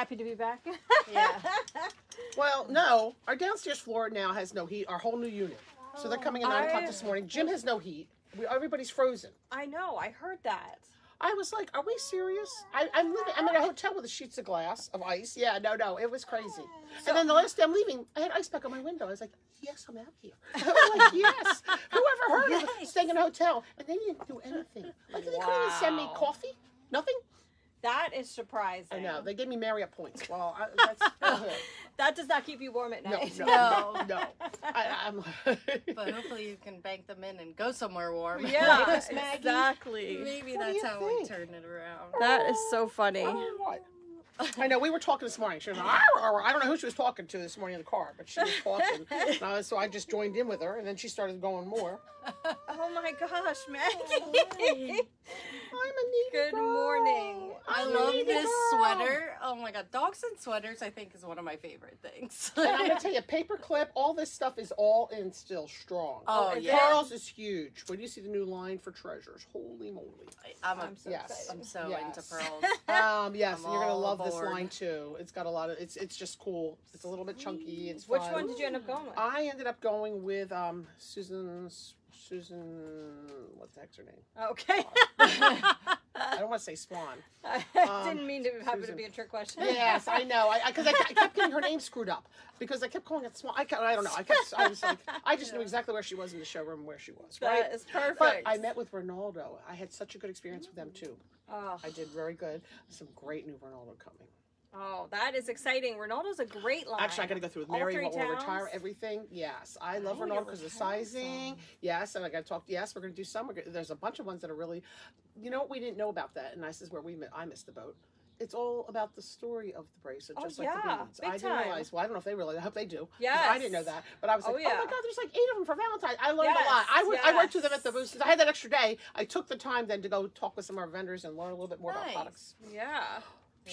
Happy to be back. Yeah. Well, no, our downstairs floor now has no heat. Our whole new unit. So they're coming at nine o'clock I- this oh. morning. Jim has no heat. We, everybody's frozen. I know. I heard that. I was like, "Are we serious?" I, I'm living. I'm in a hotel with sheets of glass of ice. Yeah, no, no, it was crazy. and then the last day I'm leaving, I had ice back on my window. I was like, "Yes, I'm out here." I was like, "Yes." Whoever heard of staying in a hotel and they didn't do anything? Like they couldn't even send me Wow. coffee. Nothing. That is surprising. I know they gave me Marriott points. Well, I, that's That does not keep you warm at night. no, No. no, no. I, I'm. But hopefully you can bank them in and go somewhere warm. Yeah, Miss exactly. Maybe What that's you how we think? turn it around. That is so funny. What? I know we were talking this morning. She was like, "Arr, arr." I don't know who she was talking to this morning in the car, but she was talking. Uh, so I just joined in with her, and then she started going more. Oh my gosh, Maggie. I'm a needy Good girl. morning. I love this girl. sweater. Oh my god, dogs and sweaters I think is one of my favorite things. And I'm gonna tell you, paperclip, all this stuff is all in still strong. Oh, and yeah. Pearls is huge. When you see the new line for treasures, holy moly! I'm, a, I'm so Yes. excited. I'm so Yes. into pearls. Um, yes, you're gonna all love this line too. It's got a lot of. It's it's just cool. It's a little bit chunky. It's Which fun. one did you end up going with? I ended up going with um Susan's Susan. What the heck's her name? Okay. I don't want to say Swan. I Um, didn't mean to happen to be a trick question. Yes, I know. I because I, I, kept getting her name screwed up because I kept calling it Swan. I, I don't know. I kept. I was like, I just knew exactly where she was in the showroom where she was. Right. That is perfect. But I met with Ronaldo. I had such a good experience with them too. Oh, I did very good. Some great new Ronaldo coming. Oh, that is exciting. Ronaldo's a great line. Actually, I got to go through with Mary will retire everything. Yes, I love I Ronaldo because of the sizing. some. Yes, and I got to talk. Yes, we're going to do some. Gonna, there's a bunch of ones that are really, you know, what we didn't know about that, and this is where we I missed the boat. It's all about the story of the bracelet, Oh, just like yeah, the beads. I didn't time. realize. Well, I don't know if they really. I hope they do. Yeah, I didn't know that, but I was Oh, like, oh, yeah. my god, there's like eight of them for Valentine's. I learned Yes, a lot. I, went- I worked with them at the yes. booth. I had that extra day. I took the time then to go talk with some of our vendors and learn a little bit more Nice. about products. Yeah. Yeah.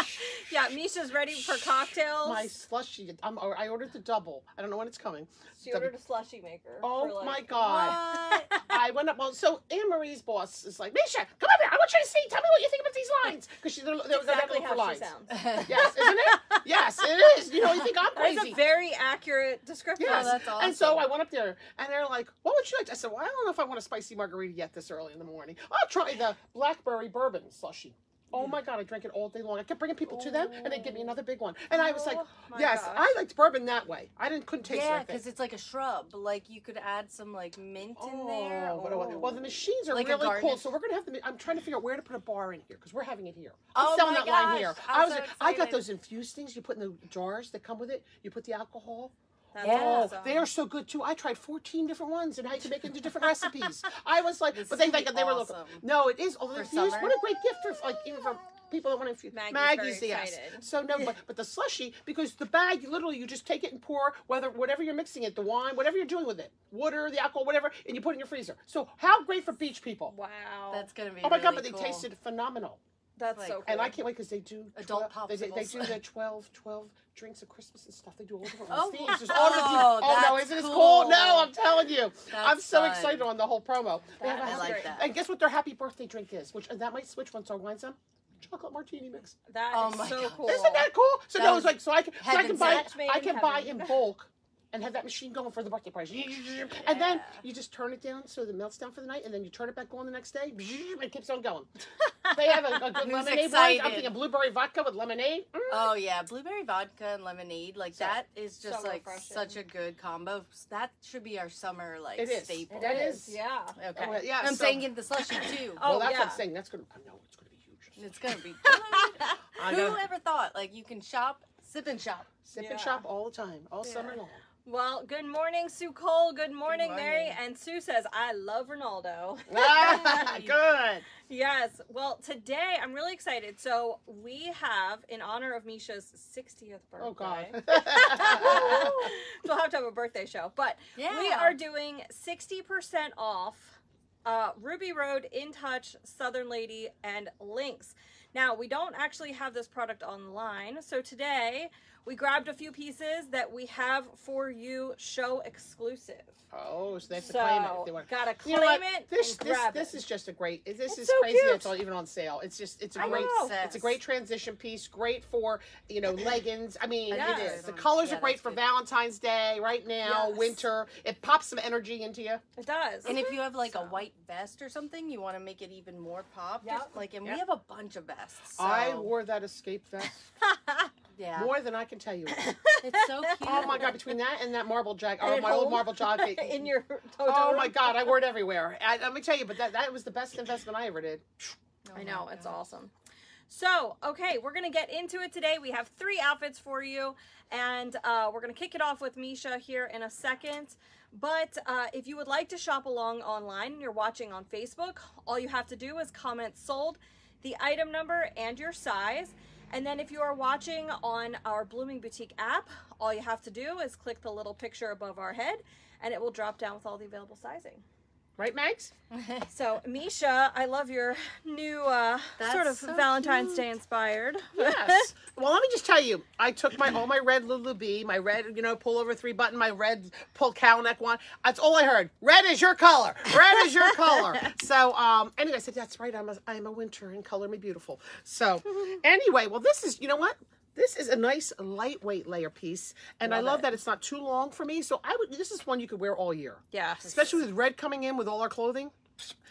Yeah, Micha's ready for cocktails. My slushy. I'm, I ordered the double. I don't know when it's coming. she ordered a slushy maker. Oh like- my god. What? I went up. Well, so Anne Marie's boss is like, Micha, come up here. I want you to see. Tell me what you think about these lines. Because she's they're, they're, Exactly they're looking for how she sounds. Yes, isn't it? Yes, it is. You know, you think I'm That's crazy. a very accurate description. Yes. Oh, that's And so. I went up there, and they're like, "What would you like?" I said, "Well, I don't know if I want a spicy margarita yet this early in the morning. I'll try the blackberry bourbon slushy." Oh my god, I drank it all day long. I kept bringing people to them, and they'd give me another big one. And I was like, Oh my "Yes, gosh. I liked bourbon that way. I didn't couldn't taste yeah, it." because it's like a shrub. Like you could add some like mint in oh, there. Oh, what well, the machines are Like a really cool. garnish. So we're gonna have to. I'm trying to figure out where to put a bar in here because we're having it here. Oh I'm selling my that line gosh, here. I'm I was. so I got excited. those infused things you put in the jars that come with it. You put the alcohol. That's Yeah. Oh, awesome. they are so good too. I tried 14 different ones and how you can make into different recipes. I was like, This but is they gonna think be they were looking. awesome. No, it is. Oh, For summer? What a great gift for like even for people that want to infuse. Maggie's very yes. excited. So no, but but the slushy because the bag, literally you just take it and pour whether whatever you're mixing it, the wine, whatever you're doing with it, water, the alcohol, whatever, and you put it in your freezer. So how great for beach people. Wow. That's gonna be. Oh my god, really but they cool. tasted phenomenal. That's like- so cool. And I can't wait because they do Adult 12 they, they, they do popsicles. the 12, 12 drinks of Christmas and stuff. They do all different Oh, themes. There's all different- oh, oh no, isn't it cool. cool? No, I'm telling you. I'm so fun. excited on the whole promo. That have a I like great. that. And guess what their happy birthday drink is? Which and that might switch once our wine's done. Chocolate martini mix. That Oh is so God. cool. Isn't that cool? So That no, was it's like so I can so I can buy I can buy in bulk and have that machine going for the birthday party. And then you just turn it down so it melts down for the night, and then you turn it back on the next day. It keeps on going. They have a, a good Who's lemonade. one. I'm excited? thinking blueberry vodka with lemonade. Mm. Oh yeah, blueberry vodka and lemonade. Like So- that is just So like refreshing. such a good combo. That should be our summer like It is. staple. That It is- Yeah. Okay. Oh, yeah, I'm so- saying get the slushy too. Oh, well, that's what. I'm saying. That's gonna. I know it's gonna be huge. It's gonna be. Who ever thought like you can shop, sip and shop? sip Yeah. and shop all the time, all Yeah. summer long. Well, good morning, Sue Cole. Good morning, Mary. morning. And Sue says, I love Ronaldo. Ah, good. yes. Well, today I'm really excited. So we have, in honor of Micha's 60th birthday. Oh God. we'll have to have a birthday show. But we are doing 60% off uh, Ruby Road, In Touch, Southern Lady, and Lynx. Now, we don't actually have this product online. So today we grabbed a few pieces that we have for you show exclusive. Oh, so they have to So, claim it if they want. gotta You know what? claim it This and this grab this it. is just a great. This It's is so crazy. cute. It's all even on sale. It's just it's a I great. know. It's a great transition piece. Great for you know leggings. I mean, Yes. it is. The colors yeah, are great for good. Valentine's Day right now, Yes. winter. It pops some energy into you. It does. And if you have like So. a white vest or something, you want to make it even more pop. Yep. Just like, and Yep. we have a bunch of vests. So, I wore that escape vest yeah, more than I can tell you. it's so cute. oh my god! Between that and that marble jacket, oh, or at my old marble jacket. in your Toto Oh my god! I wore it everywhere. I, let me tell you, but that that was the best investment I ever did. Oh I my know, it's awesome. So, okay, we're going to get into it today. We have three outfits for you, and uh, we're going to kick it off with Micha here in a second. But uh, if you would like to shop along online and you're watching on Facebook, all you have to do is comment sold, the item number, and your size. And then if you are watching on our Blooming Boutique app, all you have to do is click the little picture above our head, and it will drop down with all the available sizing. Right, Max? So, Micha, I love your new uh, sort of so Valentine's cute. Day inspired. Yes. well, let me just tell you, I took my all my red Lulu B, my red, you know, pull over three button, my red pull cow neck one. That's all I heard. Red is your color. Red is your color. So, um, anyway, I said that's right. I'm a I'm a winter and color me beautiful. So, anyway, well, this is you know what. This is a nice lightweight layer piece, and I Love love it. that it's not too long for me. So I would. This is one you could wear all year Yes. especially with red coming in with all our clothing.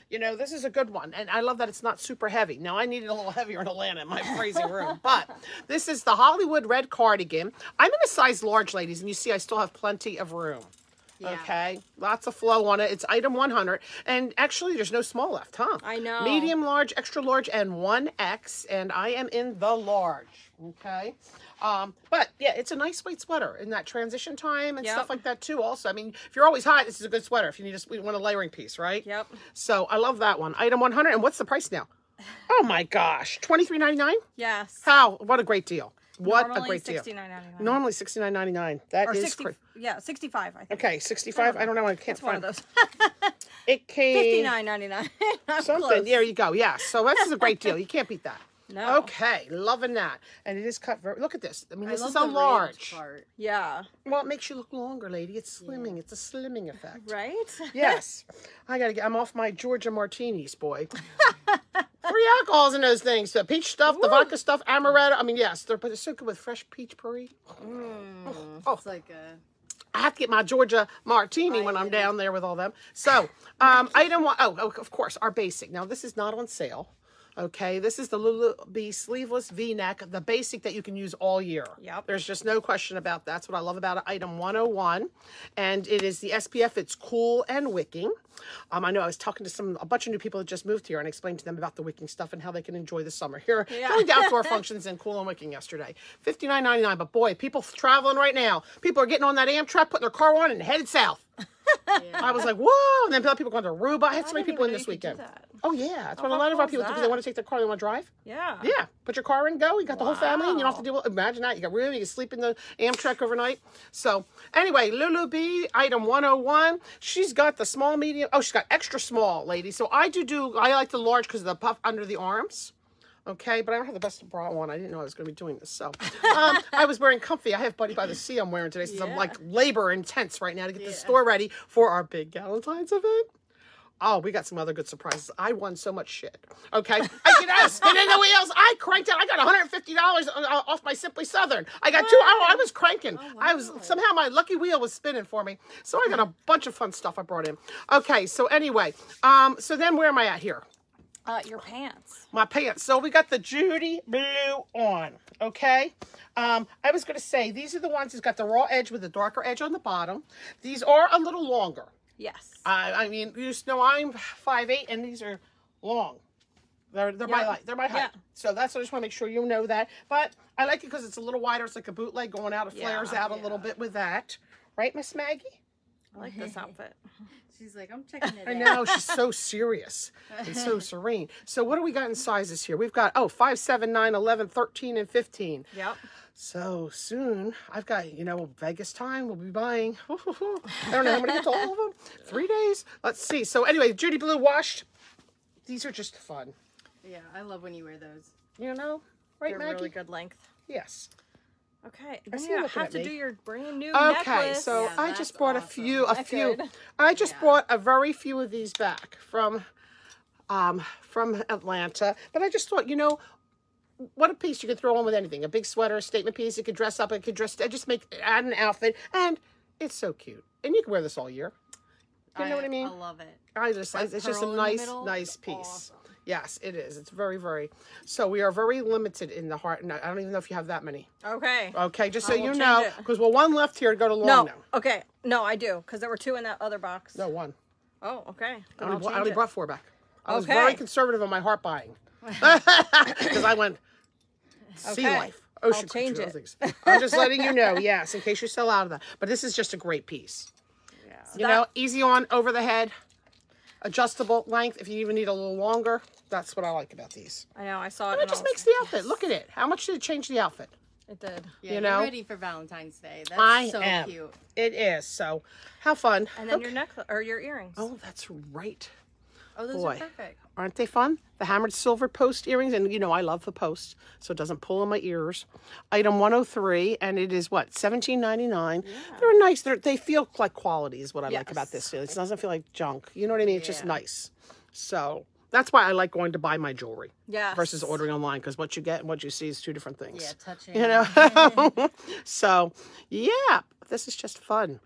You know, this is a good one. And I love that it's not super heavy. Now, I needed a little heavier in Atlanta in my crazy room. But this is the Hollywood red cardigan. I'm in a size large, ladies, and you see I still have plenty of room. Yeah. Okay, lots of flow on it. It's item 100, and actually, there's no small left, huh? I know. Medium, large, extra large, and 1X, and I am in the large. Okay, um, but yeah, it's a nice weight sweater in that transition time and Yep. stuff like that too. Also, I mean, if you're always hot, this is a good sweater. If you need a, you want a layering piece, right? Yep. So I love that one. Item 100, and what's the price now? Oh my gosh, 23.99. Yes. How? What a great deal! What Normally a great deal. sixty nine ninety nine. Normally 69.99. That or is sixty. cra- yeah, sixty five. I think. Okay, 65. I don't know. I can't It's one of those. It came Fifty nine ninety nine. something. There you go. Yeah. So this is a great deal. You can't beat that. No. Okay, loving that. And it is cut very. Look at this. I mean, I this love is a large. part. Yeah. Well, it makes you look longer, lady. It's slimming. It's a slimming effect. Right. Yes. I gotta get. I'm off my Georgia martinis, boy. Alcohols in those things: the peach stuff, the vodka stuff, amaretto. I mean, yes, they're but they're so good with fresh peach puree. Mm, Oh. It's like a. I have to get my Georgia martini when I'm down there with all them. So, um, item one, oh, oh, of course, our basic. Now, this is not on sale. Okay, this is the Lulu B sleeveless V-neck, the basic that you can use all year. Yep. There's just no question about that. That's what I love about it. Item 101, and it is the SPF. It's cool and wicking. Um, I know I was talking to some a bunch of new people that just moved here and explained to them about the wicking stuff and how they can enjoy the summer here. Yeah. Going to outdoor functions and cool and wicking yesterday. Fifty nine ninety nine. But boy, people traveling right now. People are getting on that Amtrak, putting their car on, and headed south. I was like, whoa! And then people going to Aruba. I had so many people in this weekend. Oh yeah, that's what Oh, a how lot of our people do because they want to take their car. They want to drive. Yeah. Yeah, put your car in, go. You got the whole family, and you don't have to Wow. deal. Imagine that. You got room. You can sleep in the Amtrak overnight. So anyway, Lulu B, item 101. She's got the small, medium. Oh, she's got extra small, lady. So I do do. I like the large because of the puff under the arms. Okay, but I don't have the best bra one. I didn't know I was going to be doing this. So um, I was wearing comfy. I have Buddy by the Sea I'm wearing today since I'm like labor intense right now to get the store ready for our big Valentine's event. Oh, we got some other good surprises. I won so much shit. Okay, I get out, spinning the wheels. I cranked out. I got 150 dollars off my Simply Southern. I got two. I, I was cranking. I was somehow my lucky wheel was spinning for me. So I got a bunch of fun stuff I brought in. Okay, so anyway, um, so then where am I at here? Uh, your pants. my pants. So we got the Judy blue on. Okay. Um, I was going to say these are the ones that's got the raw edge with the darker edge on the bottom. These are a little longer. Yes. I, I mean, you just know I'm 5'8", and these are long. They're they're my height. They're my height. Yeah. So that's what I just want to make sure you know that. But I like it because it's a little wider. It's like a bootleg going out. It flares Yeah, out a little bit with that. Right, Miss Maggie? I like this outfit. She's like, I'm checking it I out. know she's so serious and so serene. So what do we got in sizes here? We've got oh 5, 7, 9, 11, 13, and 15. Yep. So soon, I've got, you know, Vegas time. We'll be buying. I don't know how many get to all of them. Three days. Let's see. So anyway, Judy Blue washed. These are just fun. Yeah, I love when you wear those. You know, right, They're Maggie? really good length. Yes. Okay, I then see you you have to me. do your brand new Okay, necklace. so Yeah, I that's just bought a few, a I few. could. I just Yeah. bought a very few of these back from, um, from Atlanta. But I just thought, you know, what a piece you could throw on with anything. A big sweater, a statement piece. You could dress up. It could dress. I just make add an outfit, and it's so cute. And you can wear this all year. You know what I mean? I love it. I just, That it's just a in nice, middle, nice piece. awesome. Yes, it is. It's very, very. So we are very limited in the heart. And I don't even know if you have that many. Okay. Okay, just so you know, because we're one left here to go to long No. now. Okay. No, I do because there were two in that other box. No, one. Oh, okay. I only, I only brought four back. I was very conservative on my heart buying. Because I went sea Okay. life. Ocean I'll change creature, it. things. I'm just letting you know, yes, in case you're still out of that. But this is just a great piece. Yeah. You That- know, easy on, over the head, adjustable length. If you even need a little longer, that's what I like about these. I know. I saw it. And it just was- makes the outfit. Look at it. How much did it change the outfit? It did. Yeah, You you know? are ready for Valentine's Day. That's I so am. cute. It is. So, how fun. And then Okay. your necklace or your earrings. Oh, that's right. Oh, those Boy. are perfect. Aren't they fun? The hammered silver post earrings, and you know I love the post, so it doesn't pull on my ears. Item 103, and it is what 17.99. They're nice. They're, they feel like quality is what I like about this. It doesn't feel like junk. You know what I mean? It's just nice. So that's why I like going to buy my jewelry Yes. versus ordering online because what you get and what you see is two different things. Yeah, touching. You know. so yeah, this is just fun.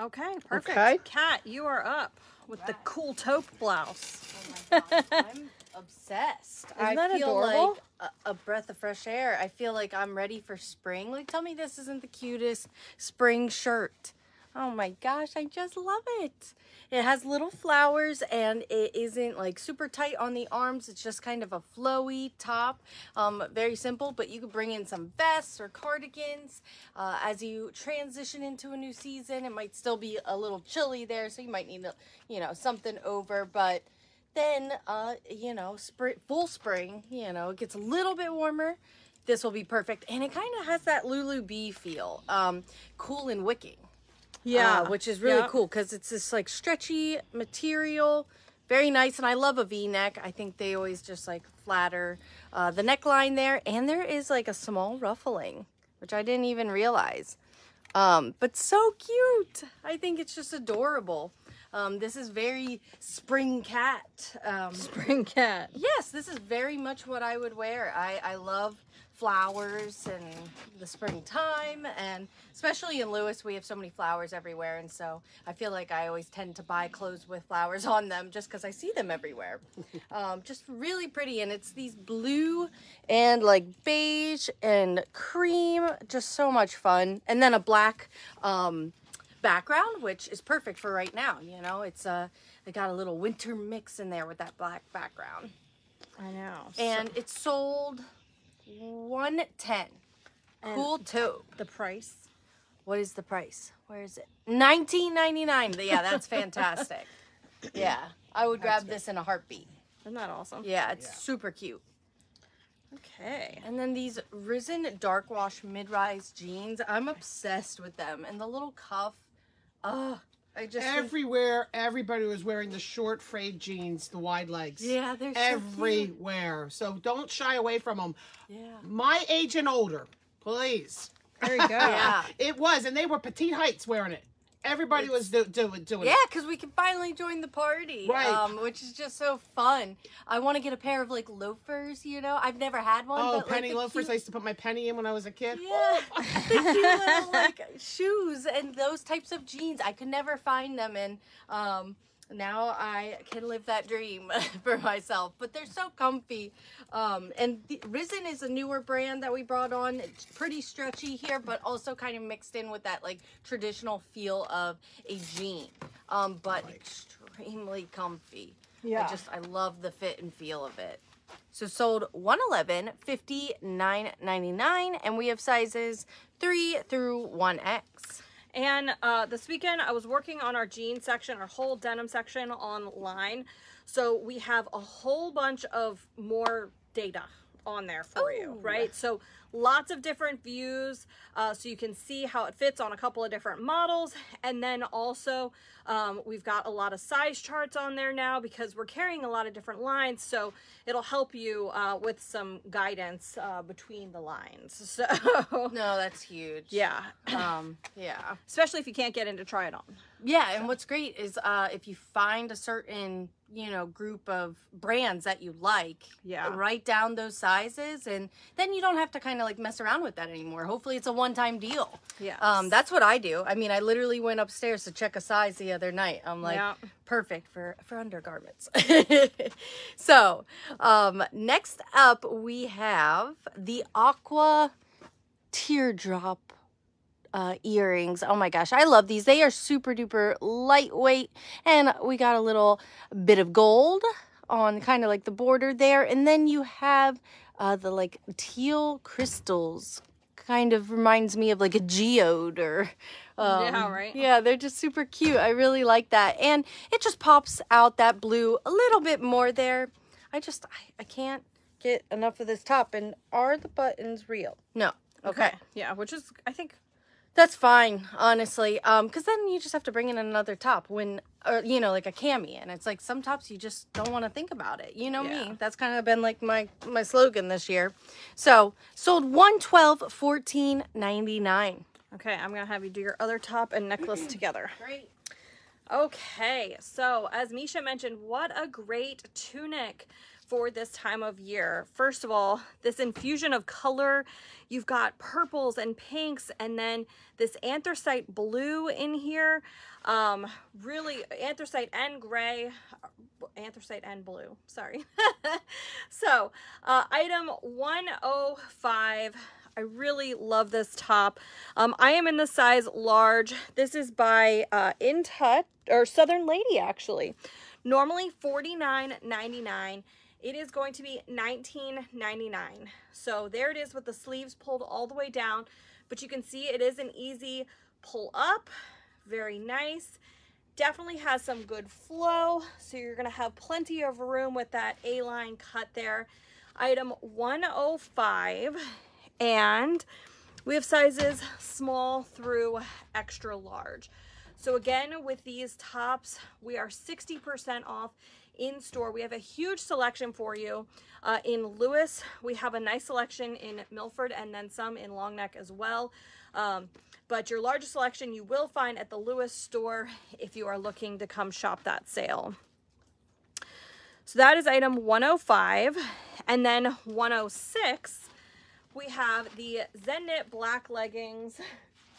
Okay. Perfect. Okay. Kat, you are up with the cool taupe blouse. Oh my gosh, I'm obsessed. I that feel adorable? like a, a breath of fresh air. I feel like I'm ready for spring. Like, tell me this isn't the cutest spring shirt. Oh my gosh, I just love it. It has little flowers and it isn't like super tight on the arms. It's just kind of a flowy top. Um, very simple, but you could bring in some vests or cardigans uh, as you transition into a new season. It might still be a little chilly there, so you might need, you know, something over, but then uh you know full spring you know it gets a little bit warmer this will be perfect and it kind of has that lulu B feel um cool and wicking Yeah. uh, which is really Yep. cool because it's this like stretchy material very nice and i love a v-neck i think they always just like flatter uh, the neckline there and there is like a small ruffling which i didn't even realize um, but so cute i think it's just adorable um, this is very spring Kat um, Spring Kat. Yes, this is very much what I would wear. I, I love flowers and the springtime and especially in Lewes we have so many flowers everywhere and so I feel like I always tend to buy clothes with flowers on them just because I see them everywhere. um, just really pretty and it's these blue and like beige and cream just so much fun and then a black um, background which is perfect for right now you know it's uh I got a little winter mix in there with that black background I know. and it's sold 110 cool taupe the price. what is the price? Where is it? 19.99 yeah that's fantastic. Yeah i would grab this in a heartbeat. Isn't that awesome? yeah it's super cute. Okay. and then these risen dark wash mid-rise jeans i'm obsessed with them. And the little cuff oh i just Everywhere, everybody was wearing the short frayed jeans, the wide legs. yeah they're so cute. everywhere. So don't shy away from them. yeah My age and older, please. There you go. yeah It was, and they were petite heights wearing it. Everybody was do, do, doing Yeah, because we can finally join the party, Right. um, which is just so fun. I want to get a pair of like loafers. You know, I've never had one. Oh, but, like, penny the loafers! I used to put my penny in when I was a kid. Yeah, the cute little like shoes and those types of jeans. I could never find them, and um, now I can live that dream for myself. But they're so comfy. Um, and the, Risen is a newer brand that we brought on. It's pretty stretchy here, but also kind of mixed in with that like traditional feel of a jean, um, but extremely comfy. Yeah. I just I love the fit and feel of it. So sold 111, 59.99 and we have sizes 3 through 1X. And uh, this weekend, I was working on our jean section, our whole denim section online. So we have a whole bunch of more data on there for you, right? So lots of different views uh, so you can see how it fits on a couple of different models. And then also um, we've got a lot of size charts on there now because we're carrying a lot of different lines. So it'll help you uh, with some guidance uh, between the lines. So No, that's huge. yeah, Um, yeah. especially if you can't get into try it on. Yeah, and what's great is uh, if you find a certain you know group of brands that you like, Yeah. write down those sizes, and then you don't have to kind of like mess around with that anymore. Hopefully, it's a one-time deal. Yeah, Um, that's what I do. I mean, I literally went upstairs to check a size the other night. I'm like, Yeah. perfect for for undergarments. so, um, next up we have the aqua teardrop uh, earrings. Oh my gosh, I love these. They are super duper lightweight, and we got a little bit of gold on kind of like the border there, and then you have uh, the like teal crystals. Kind of reminds me of like a geode or. Um, Yeah, right. Yeah, they're just super cute. I really like that, and it just pops out that blue a little bit more there. I just I, I can't get enough of this top. And are the buttons real? No. okay. Yeah, which is I think That's fine, honestly. Um, because then you just have to bring in another top when, or you know, like a cami, and it's like some tops you just don't want to think about it. You know Yeah. me. That's kind of been like my my slogan this year. So sold one twelve fourteen ninety nine. Okay, I'm gonna have you do your other top and necklace together. Great. Okay, so as Micha mentioned, what a great tunic for this time of year. First of all, this infusion of color, you've got purples and pinks, and then this anthracite blue in here. Um, really, anthracite and gray, anthracite and blue, sorry. so, uh, item 105. I really love this top. Um, I am in the size large. This is by uh, or Southern Lady actually. Normally $49.99. It is going to be $19.99. So there it is with the sleeves pulled all the way down. But you can see it is an easy pull up. Very nice. Definitely has some good flow. So you're going to have plenty of room with that A-line cut there. Item 105 and we have sizes small through extra large. So again, with these tops, we are 60% off in store. We have a huge selection for you. Uh, in Lewes, we have a nice selection in Milford and then some in Long Neck as well. Um, but your largest selection you will find at the Lewes store if you are looking to come shop that sale. So that is item 105. And then 106 we have the Zen Knit black leggings.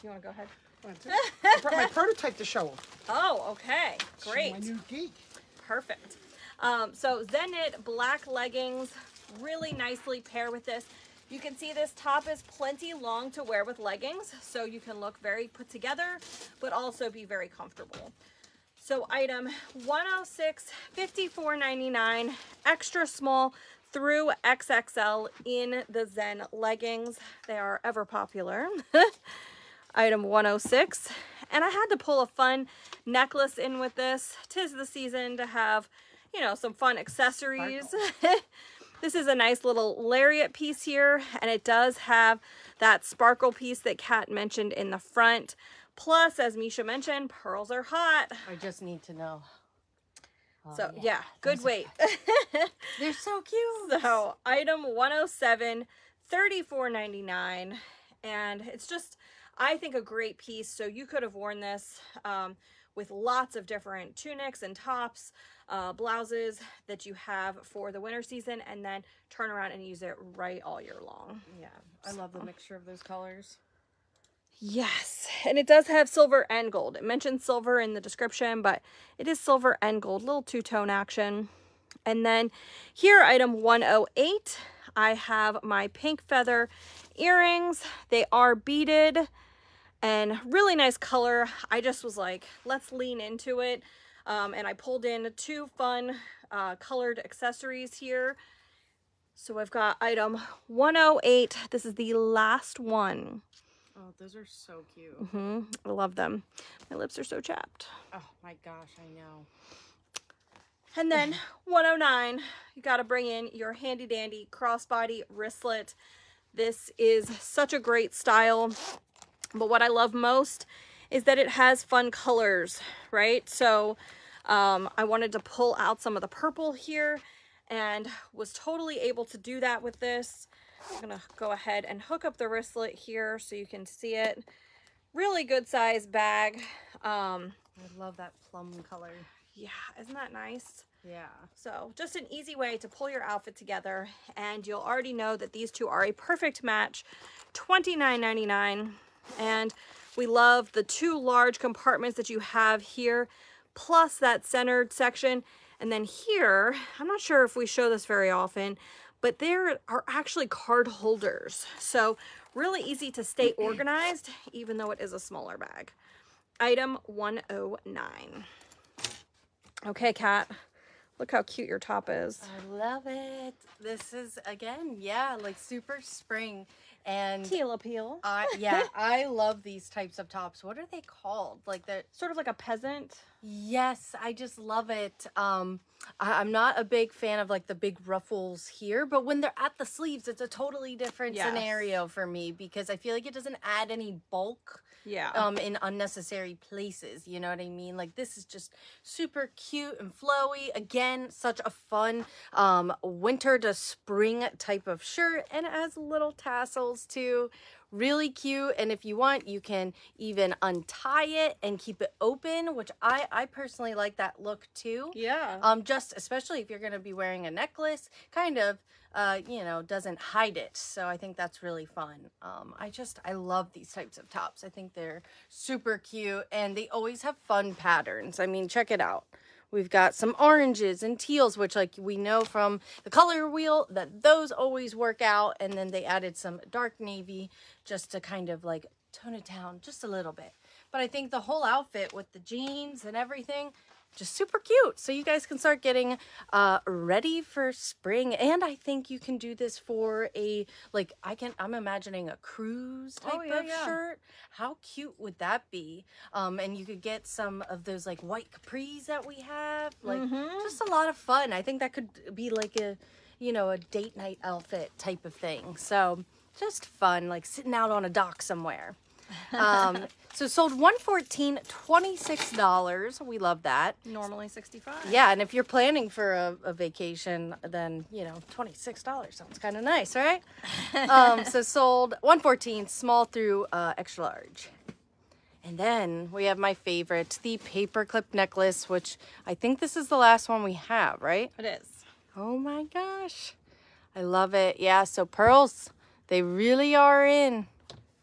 You want to go ahead? I brought my prototype to show 'em. Oh, okay. Great. My new geek. Perfect. Um, so Zenit black leggings really nicely pair with this. You can see this top is plenty long to wear with leggings, so you can look very put together, but also be very comfortable. So item 106, 54.99, extra small through XXL in the Zen leggings. They are ever popular. Item 106. And I had to pull a fun necklace in with this. Tis the season to have, you know, some fun accessories. this is a nice little lariat piece here, and it does have that sparkle piece that Kat mentioned in the front. Plus, as Micha mentioned, pearls are hot. I just need to know. Oh, So yeah, good weight. They're so cute. so item 107, 34.99, and it's just I think a great piece. So you could have worn this um, with lots of different tunics and tops, uh, blouses that you have for the winter season, and then turn around and use it right all year long. Yeah, I love the mixture of those colors. Yes, and it does have silver and gold. It mentions silver in the description, but it is silver and gold, little two-tone action. And then here, item 108, I have my pink feather earrings. They are beaded and really nice color. I just was like, let's lean into it. Um, and I pulled in two fun uh, colored accessories here. So I've got item 108. This is the last one. Oh, those are so cute. hmm I love them. My lips are so chapped. Oh my gosh, I know. And then 109, you got to bring in your handy dandy crossbody wristlet. This is such a great style. But what I love most is that it has fun colors, right? So um, I wanted to pull out some of the purple here and was totally able to do that with this. I'm gonna go ahead and hook up the wristlet here so you can see it. Really good size bag. Um, I love that plum color. yeah, isn't that nice? Yeah. So just an easy way to pull your outfit together and you'll already know that these two are a perfect match. $29.99 and we love the two large compartments that you have here plus that centered section and then here I'm not sure if we show this very often but there are actually card holders so really easy to stay organized even though it is a smaller bag. Item 109. Okay, Kat. Look how cute your top is. I love it. This is again, yeah, like super spring. And Teal appeal. I yeah, I love these types of tops. What are they called? Like the Sort of like a peasant. Yes, I just love it. Um I, I'm not a big fan of like the big ruffles here, but when they're at the sleeves, it's a totally different Yes. scenario for me because I feel like it doesn't add any bulk Yeah. um in unnecessary places you know what i mean like this is just super cute and flowy again such a fun um winter to spring type of shirt and it has little tassels too really cute and if you want you can even untie it and keep it open which i i personally like that look too. Yeah. um just especially if you're going to be wearing a necklace kind of uh you know doesn't hide it so i think that's really fun. Um i just i love these types of tops. I think they're super cute and they always have fun patterns. I mean check it out We've got some oranges and teals, which like we know from the color wheel that those always work out. And then they added some dark navy just to kind of like tone it down just a little bit. But I think the whole outfit with the jeans and everything, just super cute. So you guys can start getting uh, ready for spring. And I think you can do this for a, like, I can, I'm imagining a cruise type Oh, yeah, of yeah. shirt. How cute would that be? Um, and you could get some of those like white capris that we have. Like, Mhm. just a lot of fun. I think that could be like a, you know, a date night outfit type of thing. So just fun, like sitting out on a dock somewhere. Um, so sold 114 $26. We love that. Normally 65. Yeah, and if you're planning for a, a vacation, then you know $26 sounds kind of nice, right? um, so sold 114 small through uh, extra large. And then we have my favorite, the paperclip necklace, which I think this is the last one we have, right? It is. Oh my gosh. I love it. Yeah, so pearls, they really are in.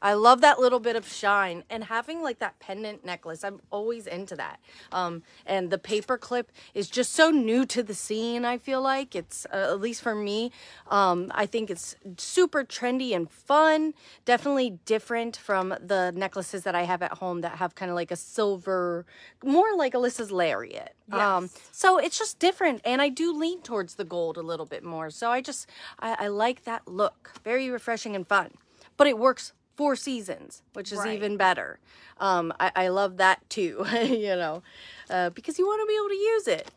I love that little bit of shine and having like that pendant necklace. I'm always into that. Um, and the paper clip is just so new to the scene. I feel like it's uh, at least for me. Um, I think it's super trendy and fun. Definitely different from the necklaces that I have at home that have kind of like a silver, more like Alyssa's lariat. Um, so it's just different, and I do lean towards the gold a little bit more. So I just I, I like that look. Very refreshing and fun, but it works four seasons, which is Right. even better. Um, I, I love that too, you know, uh, because you want to be able to use it,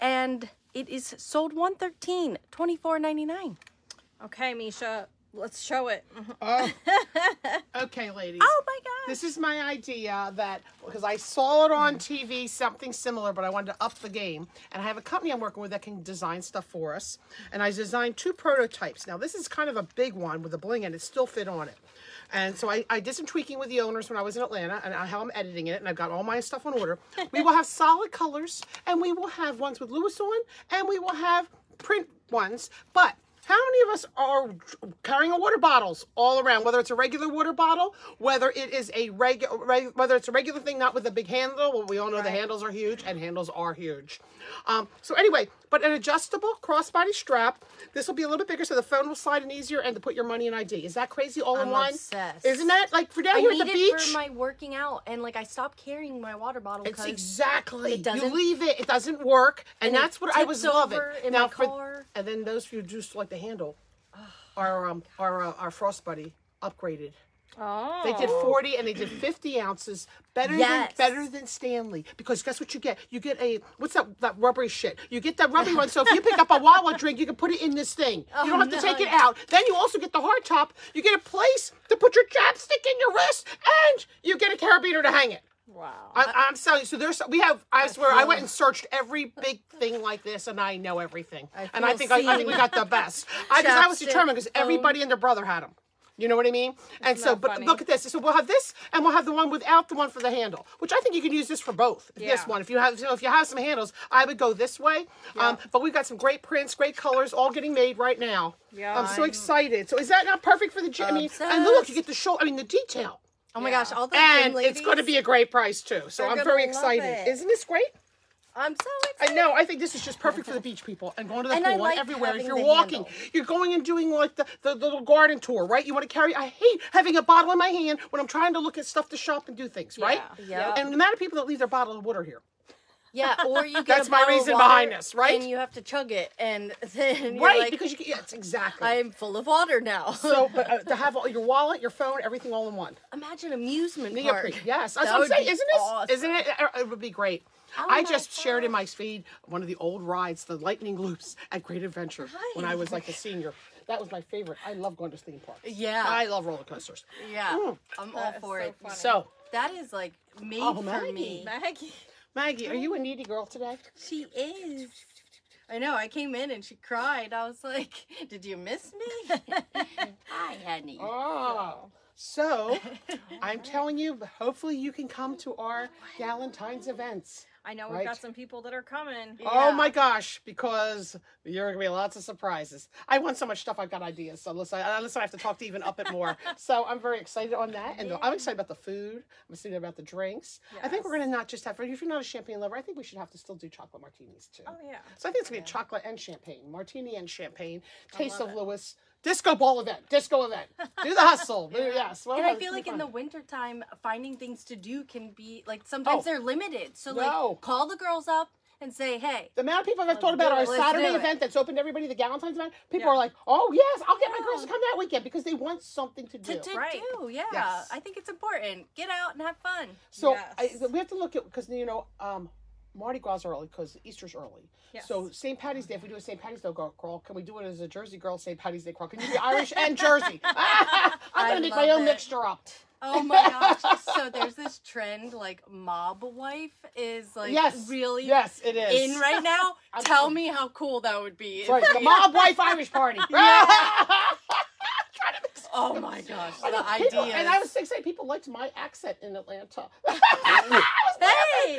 and it is sold 113 24.99 Okay, Micha, let's show it. Oh. okay, ladies. Oh my god! This is my idea that because I saw it on TV, something similar, but I wanted to up the game. And I have a company I'm working with that can design stuff for us. And I designed two prototypes. Now, this is kind of a big one with a bling and it still fit on it. And so I, I did some tweaking with the owners when I was in Atlanta and how I'm editing it, and I've got all my stuff on order. we will have solid colors, and we will have ones with Lewes on, and we will have print ones. But how many of us are carrying water bottles all around? Whether it's a regular water bottle, whether it is a regular, reg, whether it's a regular thing, not with a big handle. Well, we all know the handles are huge, and handles are huge. Um, so anyway, but an adjustable crossbody strap. This will be a little bit bigger, so the phone will slide in easier, and to put your money and ID. Is that crazy? All in I'm one, obsessed. isn't that like for down I here at the it beach? for my working out, and like I stopped carrying my water bottle It's because exactly. it you doesn't- leave it. It doesn't work, and, And that's what I was loving. in now for and then those of you just like the handle, our um our uh, our frost buddy upgraded. Oh. They did 40 and they did 50 ounces. Better Yes. than better than Stanley. Because guess what you get? You get a what's that that rubbery shit? You get that rubbery one. So if you pick up a Wawa drink, you can put it in this thing. you don't have to take it out. Then you also get the hard top. You get a place to put your chapstick in your wrist, and you get a carabiner to hang it. Wow. I, I'm telling you. So there's we have. I swear, I went and searched every big thing like this, and I know everything. I and I think I, I think we got the best. I, 'cause I was determined because everybody and their brother had them. You know what I mean? And so, but funny? look at this. So we'll have this, and we'll have the one without the one for the handle, which I think you can use this for both. This one, if you have, so if you have some handles, I would go this way. Um, but we've got some great prints, great colors, all getting made right now. Yeah, I'm so I'm- excited. So is that not perfect for the gym? I mean, and look, you get the show. I mean, the detail. Oh my Yeah. gosh, all the And gym it's going to be a great price too. So They're I'm very excited. Isn't this great? I'm so excited. I know. I think this is just perfect for the beach people and going to the And pool I and like everywhere. If you're walking, handle. you're going and doing like the, the, little garden tour, right? You want to carry. I hate having a bottle in my hand when I'm trying to look at stuff to shop and do things, right? Yeah. Yep. And the amount of people that leave their bottle of water here. Yeah, or you get That's a my bottle of reason behind this, right? And you have to chug it, and then you're right, like, because you can, yes, exactly. I am full of water now. so, but uh, to have all, your wallet, your phone, everything all in one. imagine amusement Neoprene. park. Yes, That I'm would saying. be Isn't this? awesome. Isn't it? Uh, It would be great. Oh I my just shared in my feed one of the old rides, the Lightning Loops at Great Adventure, when I was like a senior. That was my favorite. I love going to theme parks. Yeah. I love roller coasters. Yeah, Mm. I'm all for so it. funny. So, That is like made Oh, for Maggie. me. Maggie. Maggie, are you a oh. needy girl today? She is. I know. I came in and she cried. I was like, "Did you miss me?" Hi, honey. Oh. So, I'm telling you, hopefully you can come to our Galentine's events. I know we've got some people that are coming. Oh Yeah. my gosh, because you're gonna be lots of surprises. I want so much stuff. I've got ideas. So listen, I, uh, listen, I have to talk to even up it more. so I'm very excited on that, and I'm excited about the food. I'm excited about the drinks. I think we're gonna not just have. If you're not a champagne lover, I think we should have to still do chocolate martinis too. Oh yeah. So I think it's gonna be chocolate and champagne, martini and champagne, taste of it. Lewes, disco ball event, disco event. Do the hustle. Do- Yes. well, And I feel like be in fun. the wintertime, finding things to do can be like sometimes Oh. they're limited. So No. like call the girls up and say, "Hey, The amount of people I've told about our it. Let's Saturday event that's open to everybody, the Galentine's event, people Yeah. are like, oh, yes, I'll get my girls to come that weekend because they want something to do. to, to Right. do, yeah." Yes. I think it's important. Get out and have fun. So Yes. I, we have to look at, because, you know, um, Mardi Gras early because Easter's early. Yes. So St. Patty's Day, if we do a St. Patty's Day girl crawl, can we do it as a Jersey girl St. Patty's Day crawl? Can you be Irish and Jersey? I'm going to make my own it. mixture up. Oh my gosh! so there's this trend like mob wife is like yes. really Yes, it is. in right now. Tell me how cool that would be. Right, the mob wife Irish party. Oh my gosh, the people- idea. and I was excited. People liked my accent in Atlanta. Hey!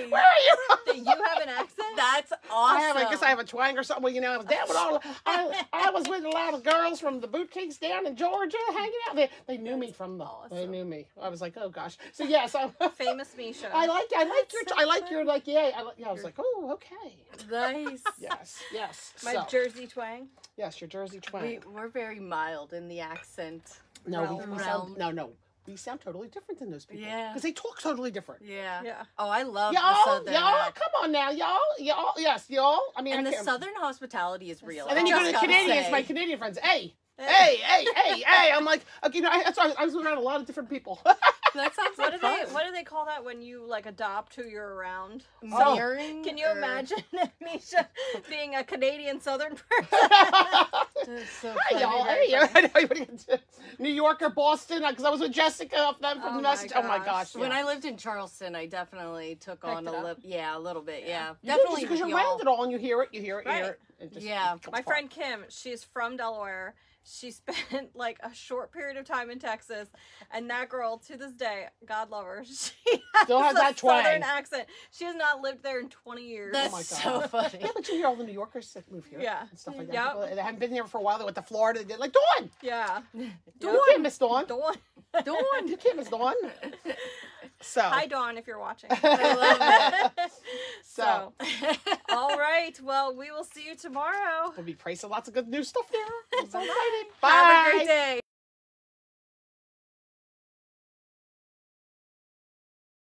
Where are you? That you have an accent? That's awesome. I have, I guess I have a twang or something. Well, you know, I was down with all. I, I was with a lot of girls from the boutiques down in Georgia, hanging out. They, they knew me from the. They knew me. I was like, oh gosh. So yes, I'm. Famous Micha. I like. I like your. so I like your like. Yeah. I, yeah. I was like, oh, okay. nice. Yes. Yes. My so, Jersey twang. yes, your Jersey twang. We, we're very mild in the accent. no, we, realm. we sound, no, no. We sound totally different than those people. Yeah. Because they talk totally different. Yeah. Yeah. Oh, I love the Y'all, southern y'all, act. come on now, y'all, y'all, yes, y'all. I mean, And I the can't- southern hospitality is real. And then you go to the Just Canadians, say. my Canadian friends. Hey, hey, hey, hey, hey. I'm like, okay, you know, I, that's why I was, I was around a lot of different people. That sounds What like do they what do they call that when you like adopt who you're around? Oh. Mirroring? Can you or- imagine Micha being a Canadian Southern person? That's so Hey, funny, y'all. very Hey, funny. are you gonna? New York or Boston? Because I was with Jessica up them from Oh the my message. Oh my gosh. gosh. When. I lived in Charleston, I definitely took on a it up. little, yeah, a little bit, yeah, You do, definitely. because you're around it all and you hear it, you hear it, you hear Right. it. it just- Yeah. it My apart. friend Kim, she's from Delaware. She spent like a short period of time in Texas, and that girl to this day, God love her, she Still has a that twang. Southern accent. She has not lived there in 20 years. That's oh my so God. funny. Yeah, but you hear all the New Yorkers that move here. Yeah. And stuff like that. Yep. People that haven't been here for a while. They went to Florida. They did like Dawn. yeah. Dawn. You can't miss Dawn. Dawn. Dawn. You can't miss Dawn. So. Hi, Dawn, if you're watching. I love So. All right. Well, we will see you tomorrow. We'll be pricing lots of good new stuff there. I'm so excited. Have a Bye. great day.